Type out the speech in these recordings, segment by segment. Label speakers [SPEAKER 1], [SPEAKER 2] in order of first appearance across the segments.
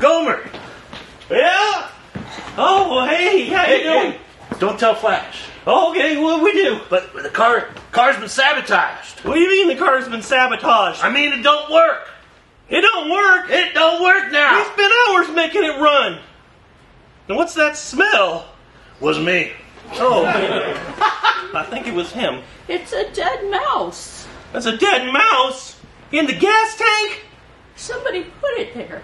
[SPEAKER 1] Gomer.
[SPEAKER 2] Yeah? Oh, well, hey, how you
[SPEAKER 1] Hey,
[SPEAKER 2] doing?
[SPEAKER 1] hey, don't tell Flash.
[SPEAKER 2] Okay, what we do?
[SPEAKER 1] But the car car's been sabotaged.
[SPEAKER 2] What do you mean the car's been sabotaged?
[SPEAKER 1] I mean, it don't work.
[SPEAKER 2] It don't work.
[SPEAKER 1] It don't work now.
[SPEAKER 2] We
[SPEAKER 1] now.
[SPEAKER 2] spent hours making it run. And what's that smell?
[SPEAKER 1] Was me.
[SPEAKER 2] Oh, I think it was him.
[SPEAKER 3] It's a dead mouse.
[SPEAKER 2] That's a dead mouse in the gas tank.
[SPEAKER 3] Somebody put it there.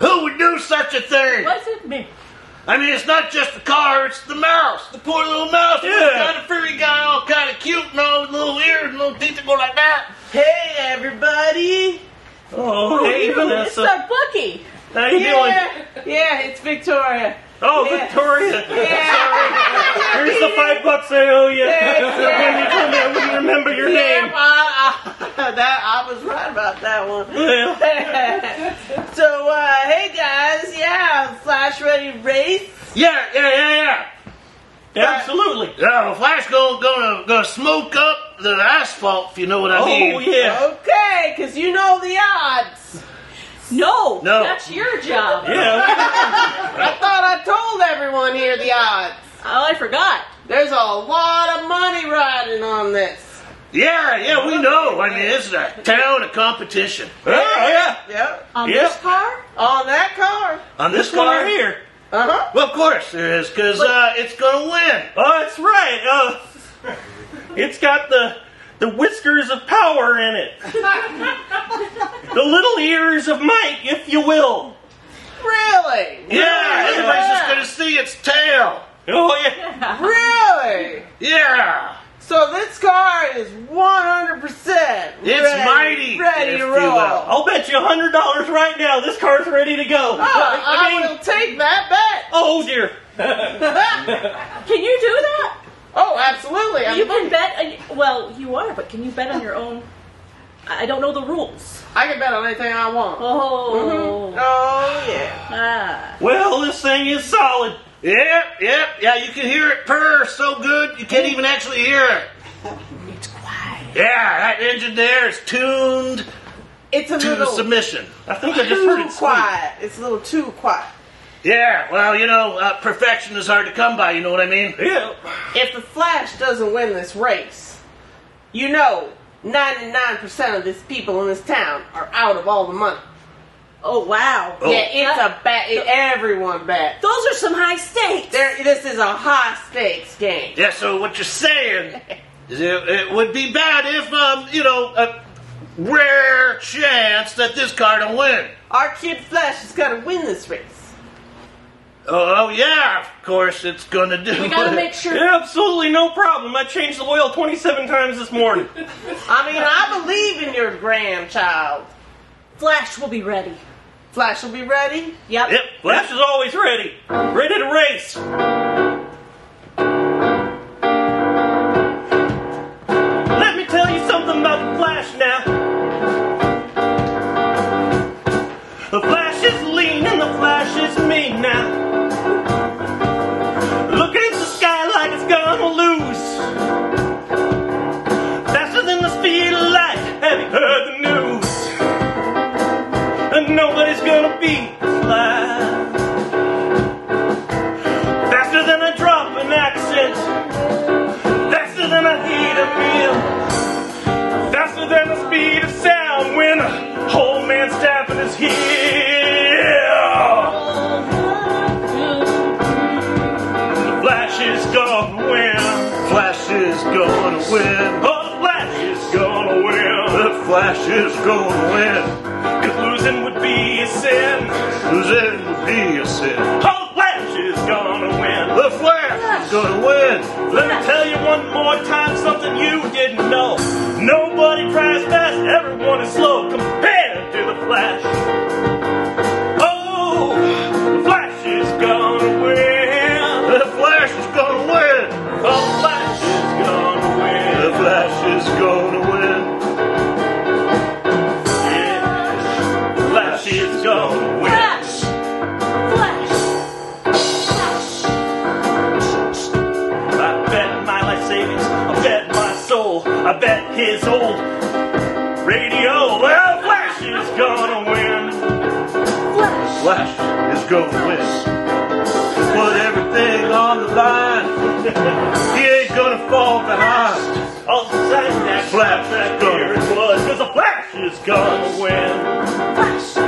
[SPEAKER 1] Who would do such a thing?
[SPEAKER 3] Wasn't me.
[SPEAKER 1] I mean, it's not just the car, it's the mouse. The poor little mouse.
[SPEAKER 2] Yeah.
[SPEAKER 1] Got a furry guy all kind of cute and all little ears and little teeth that go like that.
[SPEAKER 4] Hey, everybody!
[SPEAKER 2] Oh, hey,
[SPEAKER 3] you, it's
[SPEAKER 2] Vanessa.
[SPEAKER 3] our Bucky.
[SPEAKER 2] How you doing?
[SPEAKER 4] Yeah, yeah, it's Victoria.
[SPEAKER 2] Oh,
[SPEAKER 4] Yeah.
[SPEAKER 2] Victoria.
[SPEAKER 4] Yeah,
[SPEAKER 2] Here's the five bucks I owe you.
[SPEAKER 4] Yeah, yeah.
[SPEAKER 2] You told me I wouldn't remember your
[SPEAKER 4] yeah,
[SPEAKER 2] name.
[SPEAKER 4] I, I, that I was right about that one.
[SPEAKER 2] Well,
[SPEAKER 4] so, uh, hey guys, yeah, Flash Ready Race.
[SPEAKER 1] Yeah, yeah, yeah, yeah.
[SPEAKER 2] absolutely.
[SPEAKER 1] Yeah, well, Flash gonna, gonna, gonna smoke up the asphalt, if you know what I oh, mean.
[SPEAKER 2] Oh, yeah.
[SPEAKER 4] Okay, because you know the odds.
[SPEAKER 3] No,
[SPEAKER 1] No.
[SPEAKER 3] that's your job.
[SPEAKER 2] Yeah.
[SPEAKER 4] I thought I told everyone here the odds.
[SPEAKER 3] Oh, I forgot.
[SPEAKER 4] There's a lot of money riding on this.
[SPEAKER 1] Yeah, yeah, we know. I mean, this is a town of competition.
[SPEAKER 2] Oh, yeah.
[SPEAKER 4] Yep.
[SPEAKER 3] On
[SPEAKER 2] Yep.
[SPEAKER 3] this car?
[SPEAKER 4] On that car.
[SPEAKER 1] On this,
[SPEAKER 2] This one
[SPEAKER 1] car
[SPEAKER 2] here.
[SPEAKER 4] Uh huh.
[SPEAKER 1] Well, of course there is, because uh, it's gonna win.
[SPEAKER 2] Oh, that's right. Uh, it's got the the whiskers of power in it. the little ears of might, if you will.
[SPEAKER 4] Really?
[SPEAKER 1] Yeah, everybody's just gonna see its tail.
[SPEAKER 2] Oh, yeah.
[SPEAKER 4] Really?
[SPEAKER 1] Yeah.
[SPEAKER 4] So this car is 100%
[SPEAKER 1] It's
[SPEAKER 4] ready,
[SPEAKER 1] mighty,
[SPEAKER 4] ready to roll.
[SPEAKER 1] will.
[SPEAKER 2] I'll bet you a hundred dollars right now. This car's ready to go.
[SPEAKER 4] Ah,
[SPEAKER 2] I
[SPEAKER 4] I
[SPEAKER 2] mean,
[SPEAKER 4] will take that bet.
[SPEAKER 2] oh dear.
[SPEAKER 3] Can you do that?
[SPEAKER 4] oh, absolutely. I'm
[SPEAKER 3] You can bet. On, well, you are, but can you bet on your own? I I don't know the rules.
[SPEAKER 4] I can bet on anything I want.
[SPEAKER 3] Oh.
[SPEAKER 4] Oh yeah.
[SPEAKER 3] Ah.
[SPEAKER 2] Well, this thing is solid.
[SPEAKER 1] Yep, yep, yeah. You can hear it purr so good you can't even actually hear it.
[SPEAKER 3] It's quiet.
[SPEAKER 1] Yeah, that engine there is tuned
[SPEAKER 4] It's a
[SPEAKER 1] to
[SPEAKER 4] little
[SPEAKER 1] submission.
[SPEAKER 2] I think I just heard it squeak.
[SPEAKER 4] quiet. It's a little too quiet.
[SPEAKER 1] Yeah, well, you know, uh, perfection is hard to come by. You know what I mean?
[SPEAKER 2] Yeah.
[SPEAKER 4] If the Flash doesn't win this race, you know 99% of these people in this town are out of all the money.
[SPEAKER 3] Oh wow.
[SPEAKER 1] Oh.
[SPEAKER 4] Yeah, it's a bet. It, everyone bet.
[SPEAKER 3] Those are some high stakes.
[SPEAKER 4] There, this is a high stakes game.
[SPEAKER 1] Yeah. So what you're saying is it, it would be bad if, um, you know, a rare chance that this car don't win.
[SPEAKER 4] Our kid Flash has got to win this race.
[SPEAKER 1] Oh, oh, yeah, of course it's gonna do.
[SPEAKER 3] we gotta make sure.
[SPEAKER 2] Yeah, absolutely no problem. I changed the oil 27 times this morning.
[SPEAKER 4] I mean, I believe in your grandchild.
[SPEAKER 3] Flash will be ready.
[SPEAKER 4] Flash will be ready.
[SPEAKER 3] Yep.
[SPEAKER 2] Yep, Flash is always ready. Ready to race. Let me tell you something about the Flash now. The Flash is lean and the Flash is mean now. Beat Flash. Faster than a drop in accent. Faster than a heat of meal. Faster than the speed of sound when a whole man's stabbing his heel. The Flash is gonna win.
[SPEAKER 1] Flash is gonna win.
[SPEAKER 2] Oh, Flash is gonna win.
[SPEAKER 1] The Flash is gonna win.
[SPEAKER 2] Cause losing would be a sin.
[SPEAKER 1] Losing would be a sin.
[SPEAKER 2] Oh, the Flash is gonna win.
[SPEAKER 1] The Flash is gonna win.
[SPEAKER 2] Let me tell you one more time something you didn't know. Nobody tries fast, everyone is slow compared to the Flash. Oh, the Flash is gonna win.
[SPEAKER 1] The Flash is gonna win.
[SPEAKER 2] The Flash is gonna win.
[SPEAKER 1] The Flash is gonna win.
[SPEAKER 2] I bet his old radio. Well, Flash is gonna win.
[SPEAKER 3] Flash.
[SPEAKER 1] Flash is going to win. Put everything on the line. He ain't gonna fall behind.
[SPEAKER 2] All of a sudden, that
[SPEAKER 1] Flash
[SPEAKER 2] that
[SPEAKER 1] gonna
[SPEAKER 2] here it was, because the Flash is gonna win.
[SPEAKER 3] Flash